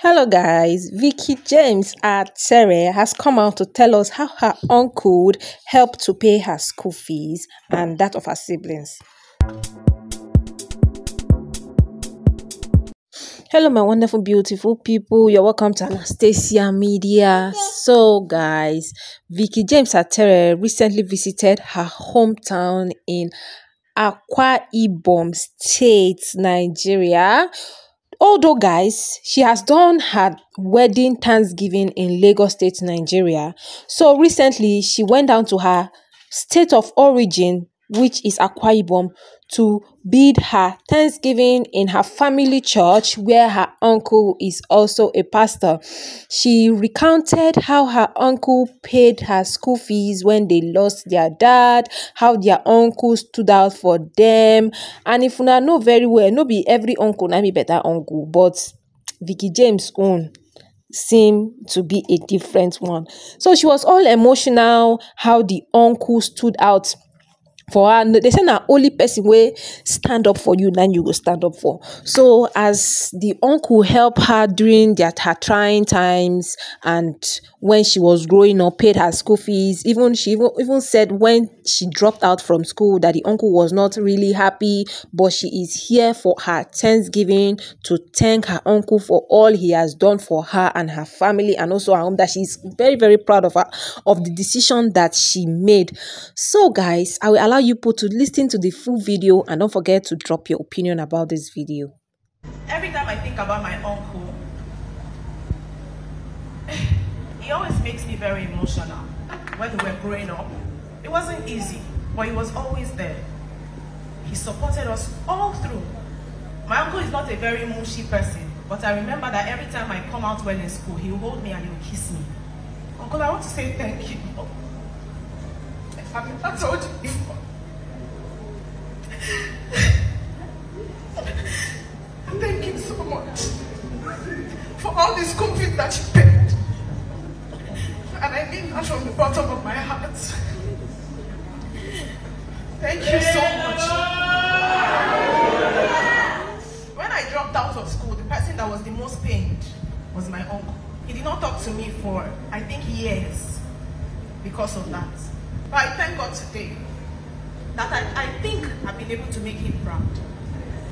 Hello guys, Vicky James at Tere has come out to tell us how her uncle helped to pay her school fees and that of her siblings. Hello my wonderful beautiful people, you're welcome to Anastasia Media. So guys, Veekee James Atere recently visited her hometown in Akwa Ibom State, Nigeria although guys she has done her wedding thanksgiving in lagos state nigeria. So recently she went down to her state of origin which is Akwa Ibom, to bid her thanksgiving in her family church where her uncle is also a pastor. She recounted how her uncle paid her school fees when they lost their dad, how their uncle stood out for them. And if you know very well, no be every uncle na be better uncle, but Veekee James own seem to be a different one. So she was all emotional how the uncle stood out for her. They say na only person wey stand up for you na you go stand up for. So as the uncle help her during that her trying times and when she was growing up paid her school fees even she even, even said when she dropped out from school that the uncle was not really happy but she is here for her thanksgiving to thank her uncle for all he has done for her and her family and also her home that she's very very proud of her of the decision that she made. So guys i will allow you people to listen to the full video and don't forget to drop your opinion about this video. Every time I think about my uncle, he always makes me very emotional. When we were growing up, it wasn't easy, but he was always there. He supported us all through. My uncle is not a very mushy person, but I remember that every time I come out well in school, he would hold me and he would kiss me. Uncle, I want to say thank you. If never told you before. Thank you so much for all this school fees that you paid. And I mean that from the bottom of my heart. Thank you so much. When I dropped out of school, the person that was the most pained was my uncle. He did not talk to me for, I think, years because of that. But I thank God today that I, I think I've been able to make him proud.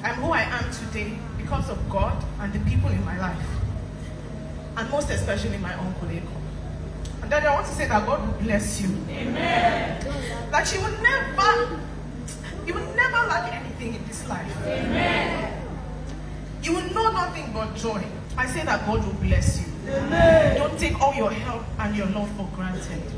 I'm who I am today because of God and the people in my life. And most especially my uncle Eko. And then I want to say that God will bless you. Amen. That you will never, you will never lack anything in this life. Amen. You will know nothing but joy. I say that God will bless you. Amen. Don't take all your help and your love for granted.